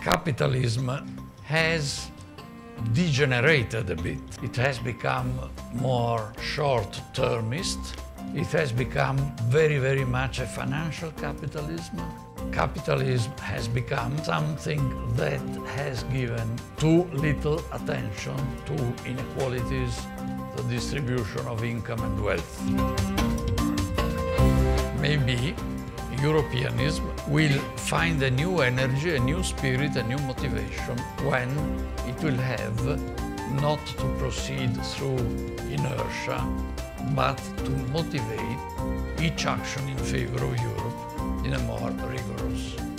Capitalism has degenerated a bit. It has become more short-termist. It has become very, very much a financial capitalism. Capitalism has become something that has given too little attention to inequalities, the distribution of income and wealth. Maybe Europeanism will find a new energy, a new spirit, a new motivation when it will have not to proceed through inertia, but to motivate each action in favor of Europe in a more rigorous